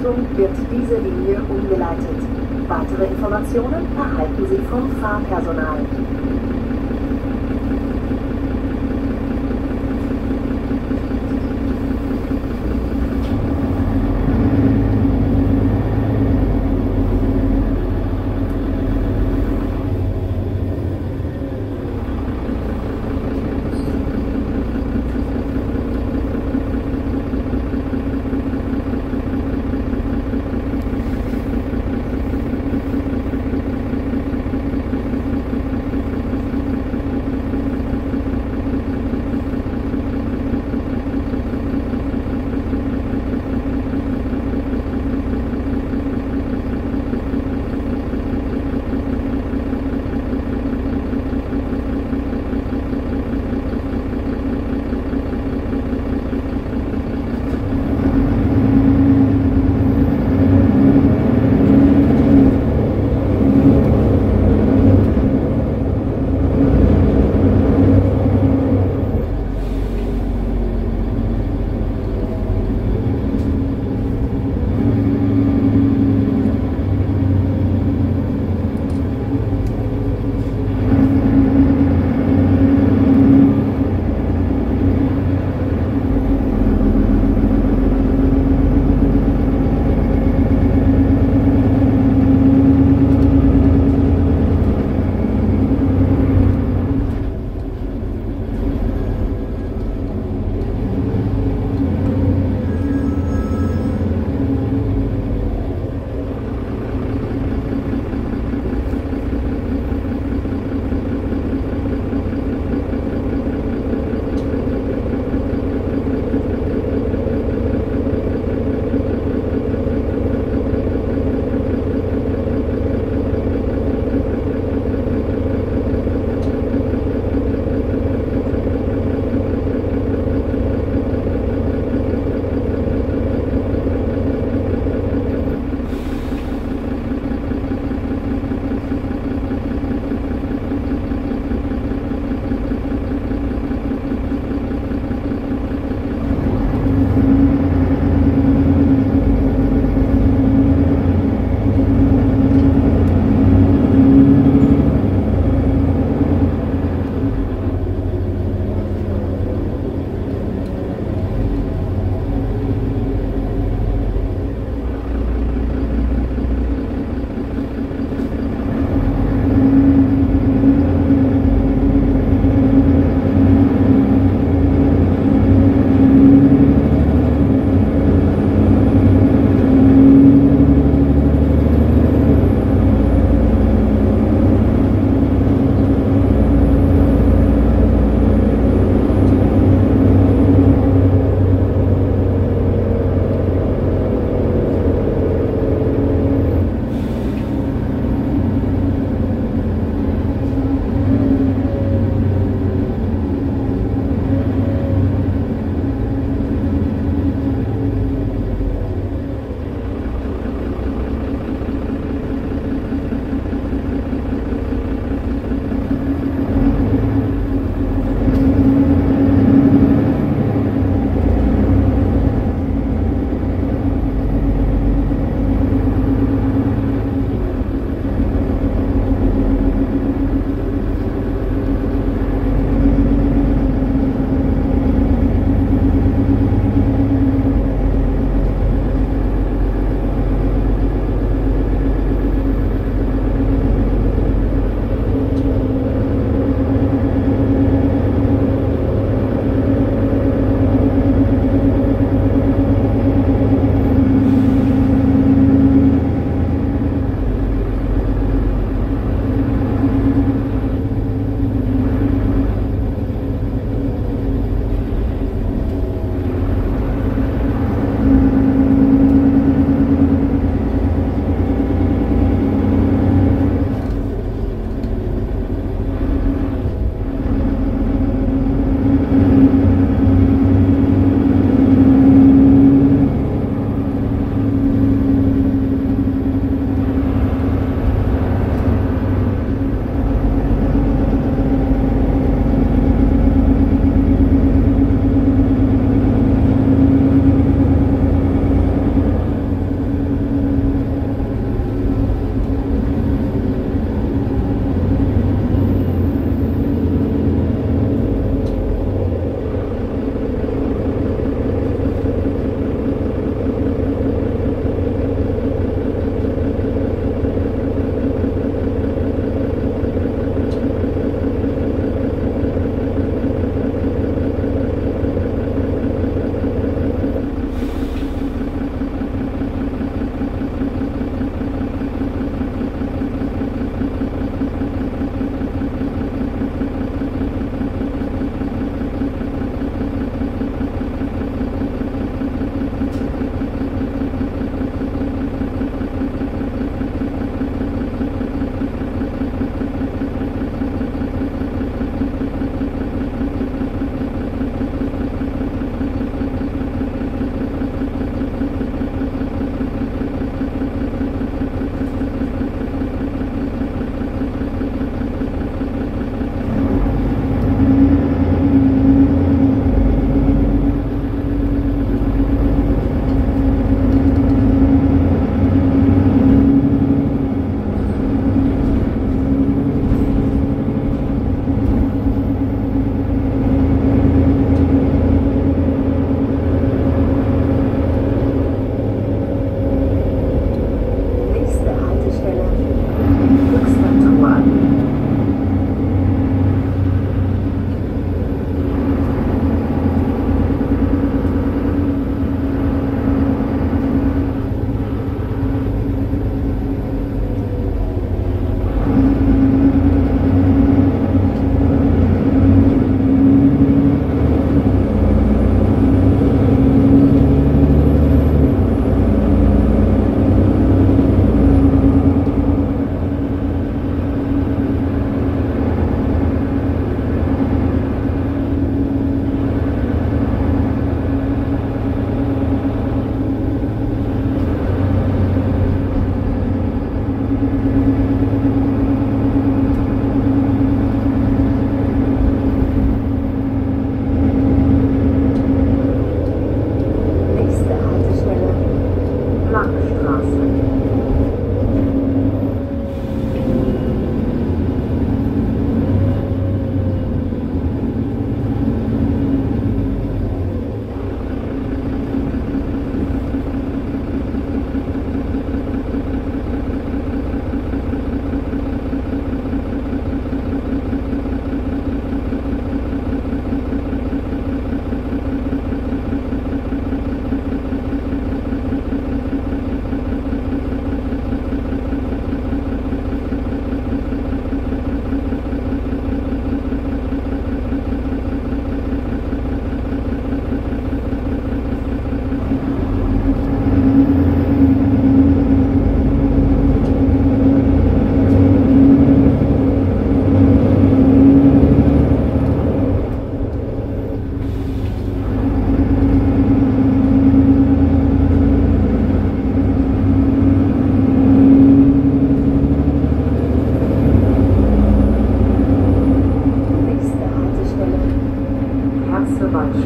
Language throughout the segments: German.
Leitung wird diese Linie umgeleitet. Weitere Informationen erhalten Sie vom Fahrpersonal.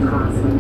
classic.